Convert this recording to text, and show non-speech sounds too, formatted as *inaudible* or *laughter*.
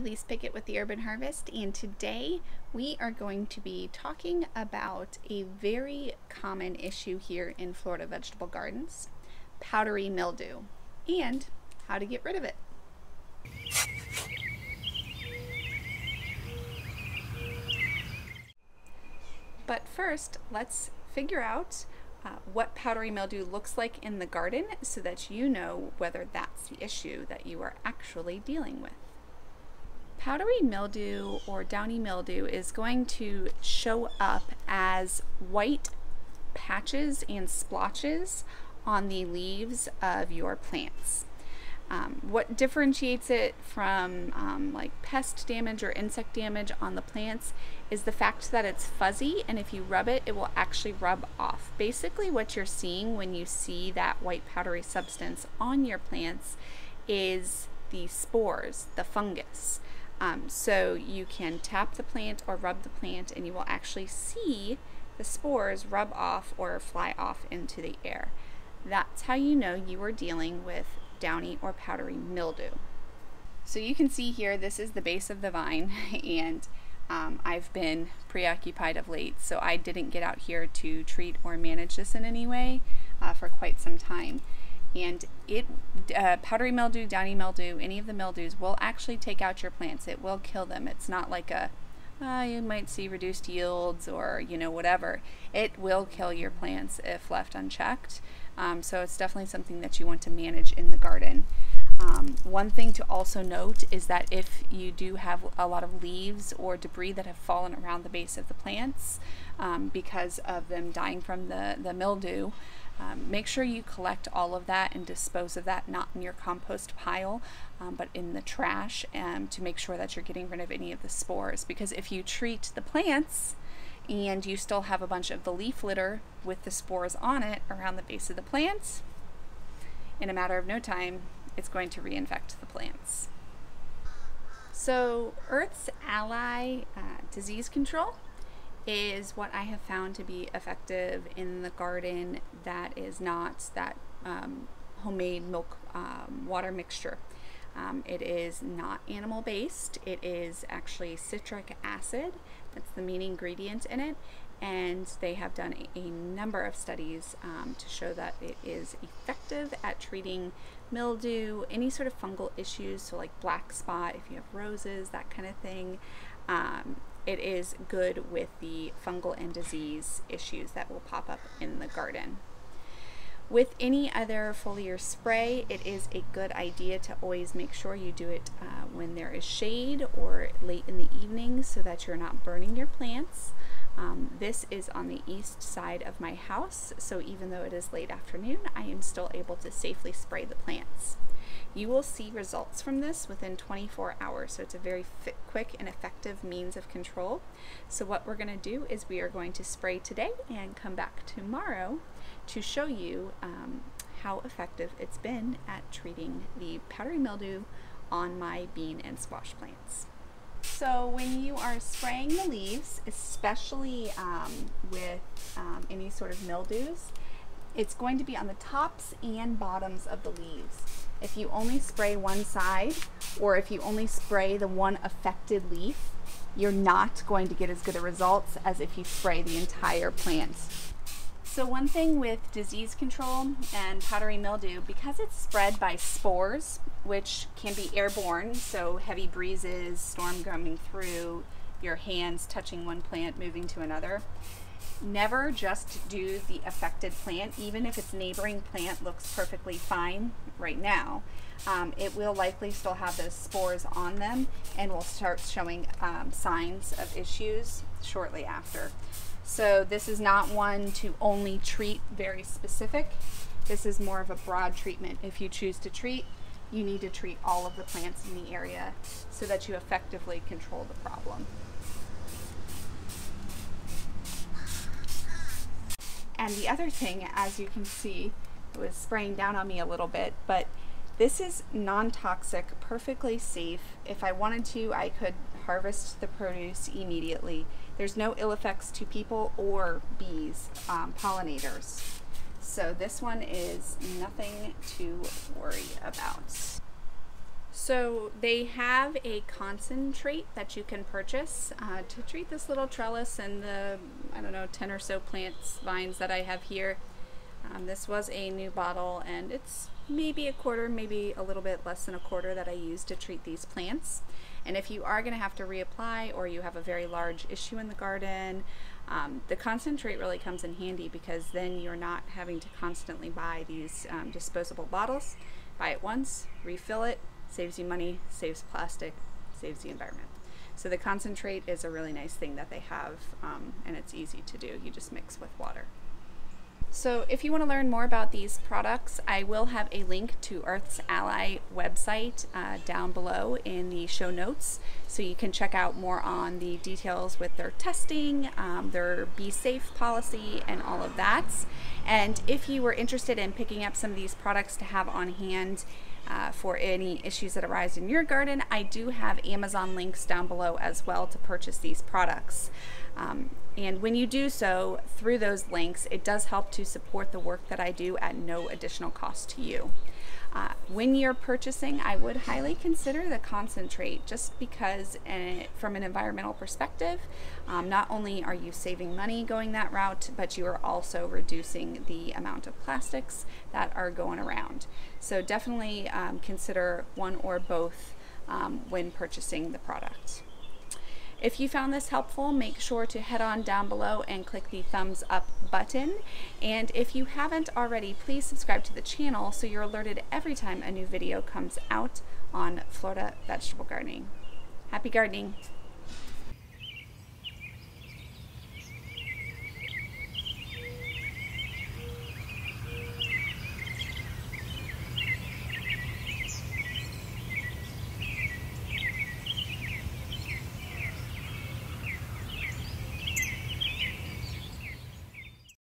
Elise Pickett with the Urban Harvest, and today we are going to be talking about a very common issue here in Florida vegetable gardens powdery mildew and how to get rid of it. But first, let's figure out uh, what powdery mildew looks like in the garden so that you know whether that's the issue that you are actually dealing with. Powdery mildew or downy mildew is going to show up as white patches and splotches on the leaves of your plants. Um, what differentiates it from um, like pest damage or insect damage on the plants is the fact that it's fuzzy and if you rub it, it will actually rub off. Basically what you're seeing when you see that white powdery substance on your plants is the spores, the fungus. Um, so you can tap the plant or rub the plant and you will actually see the spores rub off or fly off into the air. That's how you know you are dealing with downy or powdery mildew. So you can see here, this is the base of the vine *laughs* and um, I've been preoccupied of late, so I didn't get out here to treat or manage this in any way uh, for quite some time. And it, uh, powdery mildew, downy mildew, any of the mildews will actually take out your plants. It will kill them. It's not like a, uh, you might see reduced yields or, you know, whatever. It will kill your plants if left unchecked. Um, so it's definitely something that you want to manage in the garden. Um, one thing to also note is that if you do have a lot of leaves or debris that have fallen around the base of the plants um, because of them dying from the, the mildew, um, make sure you collect all of that and dispose of that not in your compost pile um, but in the trash um, to make sure that you're getting rid of any of the spores because if you treat the plants and you still have a bunch of the leaf litter with the spores on it around the base of the plants, in a matter of no time, it's going to reinfect the plants. So Earth's Ally uh, disease control is what I have found to be effective in the garden that is not that um, homemade milk um, water mixture. Um, it is not animal based, it is actually citric acid. That's the main ingredient in it. And they have done a, a number of studies um, to show that it is effective at treating mildew, any sort of fungal issues, so like black spot, if you have roses, that kind of thing. Um, it is good with the fungal and disease issues that will pop up in the garden. With any other foliar spray, it is a good idea to always make sure you do it uh, when there is shade or late in the evening so that you're not burning your plants. Um, this is on the east side of my house, so even though it is late afternoon, I am still able to safely spray the plants. You will see results from this within 24 hours, so it's a very quick and effective means of control. So what we're going to do is we are going to spray today and come back tomorrow to show you um, how effective it's been at treating the powdery mildew on my bean and squash plants. So when you are spraying the leaves, especially um, with um, any sort of mildews, it's going to be on the tops and bottoms of the leaves. If you only spray one side, or if you only spray the one affected leaf, you're not going to get as good a results as if you spray the entire plant so one thing with disease control and powdery mildew, because it's spread by spores, which can be airborne, so heavy breezes, storm coming through, your hands touching one plant, moving to another, never just do the affected plant, even if its neighboring plant looks perfectly fine right now. Um, it will likely still have those spores on them and will start showing um, signs of issues shortly after. So this is not one to only treat very specific. This is more of a broad treatment. If you choose to treat, you need to treat all of the plants in the area so that you effectively control the problem. And the other thing, as you can see, it was spraying down on me a little bit, but this is non-toxic, perfectly safe. If I wanted to, I could harvest the produce immediately. There's no ill effects to people or bees, um, pollinators. So this one is nothing to worry about. So they have a concentrate that you can purchase uh, to treat this little trellis and the, I don't know, 10 or so plants, vines that I have here. Um, this was a new bottle and it's maybe a quarter, maybe a little bit less than a quarter that I use to treat these plants. And if you are going to have to reapply or you have a very large issue in the garden, um, the concentrate really comes in handy because then you're not having to constantly buy these um, disposable bottles. Buy it once, refill it, saves you money, saves plastic, saves the environment. So the concentrate is a really nice thing that they have um, and it's easy to do. You just mix with water. So if you want to learn more about these products, I will have a link to Earth's Ally website uh, down below in the show notes. So you can check out more on the details with their testing, um, their Bee Safe policy, and all of that. And if you were interested in picking up some of these products to have on hand, uh, for any issues that arise in your garden, I do have Amazon links down below as well to purchase these products. Um, and when you do so through those links, it does help to support the work that I do at no additional cost to you. Uh, when you're purchasing, I would highly consider the concentrate just because, uh, from an environmental perspective, um, not only are you saving money going that route, but you are also reducing the amount of plastics that are going around. So, definitely um, consider one or both um, when purchasing the product. If you found this helpful, make sure to head on down below and click the thumbs up button. And if you haven't already, please subscribe to the channel so you're alerted every time a new video comes out on Florida vegetable gardening. Happy gardening!